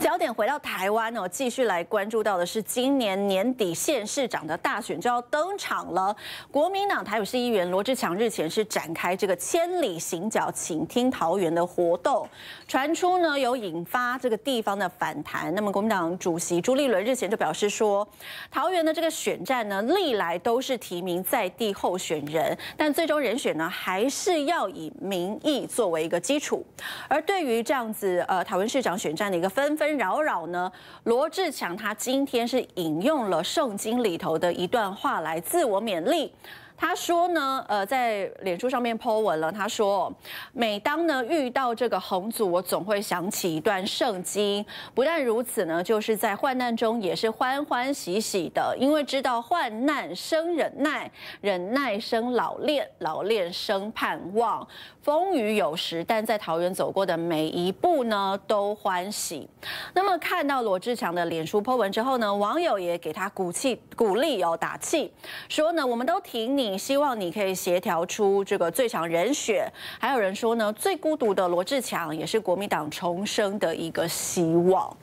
焦点回到台湾哦，继续来关注到的是今年年底县市长的大选就要登场了。国民党台北市议员罗志强日前是展开这个千里行脚，请听桃园的活动，传出呢有引发这个地方的反弹。那么国民党主席朱立伦日前就表示说，桃园的这个选战呢，历来都是提名在地候选人，但最终人选呢还是要以民意作为一个基础。而对于这样子呃桃园市长选战的一个纷纷。扰扰呢？罗志强他今天是引用了圣经里头的一段话来自我勉励。他说呢，呃，在脸书上面 po 文了。他说，每当呢遇到这个红组，我总会想起一段圣经。不但如此呢，就是在患难中也是欢欢喜喜的，因为知道患难生忍耐，忍耐生老练，老练生盼望。风雨有时，但在桃园走过的每一步呢，都欢喜。那么看到罗志强的脸书 po 文之后呢，网友也给他鼓气、鼓励哦，打气，说呢，我们都挺你，希望你可以协调出这个最强人选。还有人说呢，最孤独的罗志强也是国民党重生的一个希望。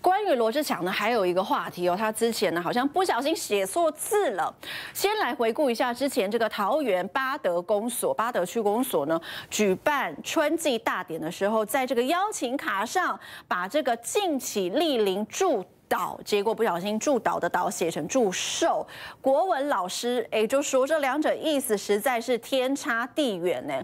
关于罗志强呢，还有一个话题哦，他之前呢好像不小心写错字了。先来回顾一下之前这个桃园八德公所、八德区公所呢举办春季大典的时候，在这个邀请卡上把这个敬起莅临祝。导，结果不小心祝导的导写成祝寿，国文老师哎就说这两者意思实在是天差地远呢。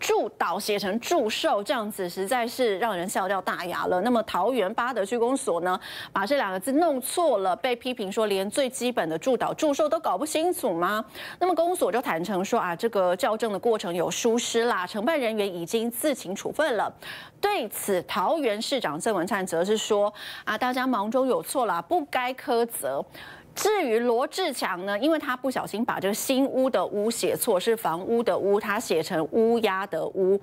祝导写成祝寿，这样子实在是让人笑掉大牙了。那么桃园八德区公所呢，把这两个字弄错了，被批评说连最基本的祝导祝寿都搞不清楚吗？那么公所就坦诚说啊，这个校正的过程有疏失啦，承办人员已经自请处分了。对此，桃园市长郑文灿则是说啊，大家忙中有错。错了，不该苛责。至于罗志强呢，因为他不小心把这个新屋的屋写错，是房屋的屋，他写成乌鸦的乌。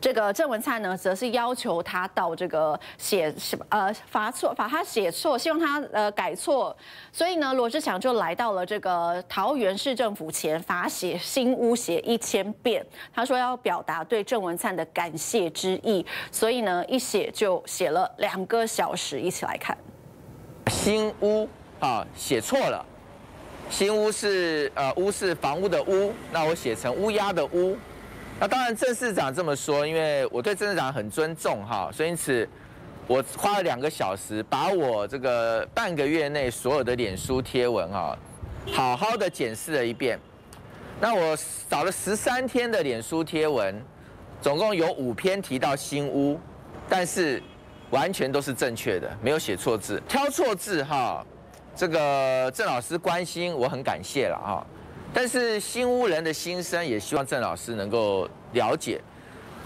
这个郑文灿呢，则是要求他到这个写什么呃罚错，罚他写错，希望他呃改错。所以呢，罗志祥就来到了这个桃园市政府前，罚写新屋写一千遍。他说要表达对郑文灿的感谢之意，所以呢，一写就写了两个小时。一起来看。新屋啊，写错了。新屋是呃屋是房屋的屋，那我写成乌鸦的乌。那当然郑市长这么说，因为我对郑市长很尊重哈，所以因此我花了两个小时，把我这个半个月内所有的脸书贴文啊，好好的检视了一遍。那我找了十三天的脸书贴文，总共有五篇提到新屋，但是。完全都是正确的，没有写错字，挑错字哈。这个郑老师关心，我很感谢了哈。但是新屋人的心声，也希望郑老师能够了解。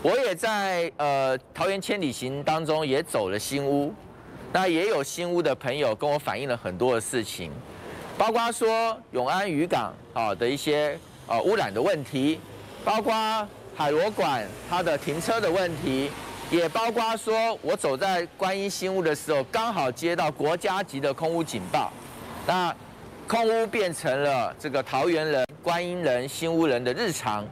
我也在呃桃园千里行当中也走了新屋，那也有新屋的朋友跟我反映了很多的事情，包括说永安渔港啊的一些呃污染的问题，包括海螺馆它的停车的问题。也包括说，我走在观音新屋的时候，刚好接到国家级的空屋警报，那空屋变成了这个桃园人、观音人、新屋人的日常，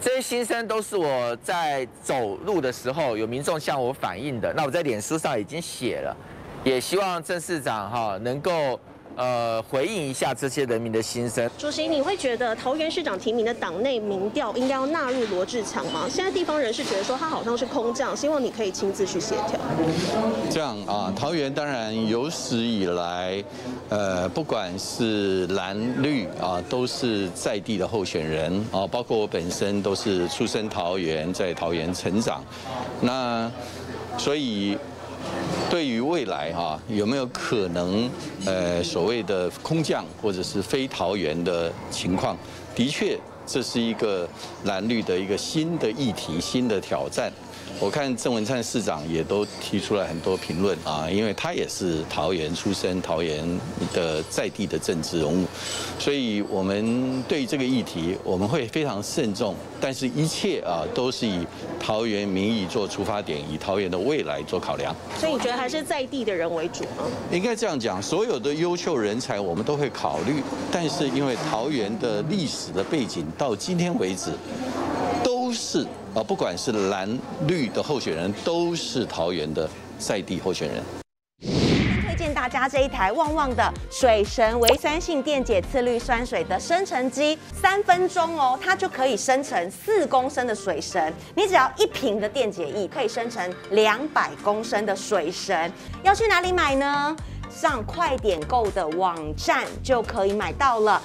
这些心声都是我在走路的时候有民众向我反映的。那我在脸书上已经写了，也希望郑市长哈能够。呃，回应一下这些人民的心声。主席，你会觉得桃园市长提名的党内民调应该要纳入罗志强吗？现在地方人士觉得说他好像是空降，希望你可以亲自去协调。这样啊，桃园当然有史以来，呃，不管是蓝绿啊，都是在地的候选人啊，包括我本身都是出生桃园，在桃园成长，那所以。对于未来哈有没有可能呃所谓的空降或者是非桃园的情况，的确这是一个蓝绿的一个新的议题、新的挑战。我看郑文灿市长也都提出了很多评论啊，因为他也是桃园出身，桃园的在地的政治人物，所以我们对这个议题我们会非常慎重，但是一切啊都是以桃园民意做出发点，以桃园的未来做考量。所以你觉得还是在地的人为主吗？应该这样讲，所有的优秀人才我们都会考虑，但是因为桃园的历史的背景到今天为止。是啊，不管是蓝绿的候选人，都是桃园的在地候选人。推荐大家这一台旺旺的水神微酸性电解次氯酸水的生成机，三分钟哦，它就可以生成四公升的水神。你只要一瓶的电解液，可以生成两百公升的水神。要去哪里买呢？上快点购的网站就可以买到了。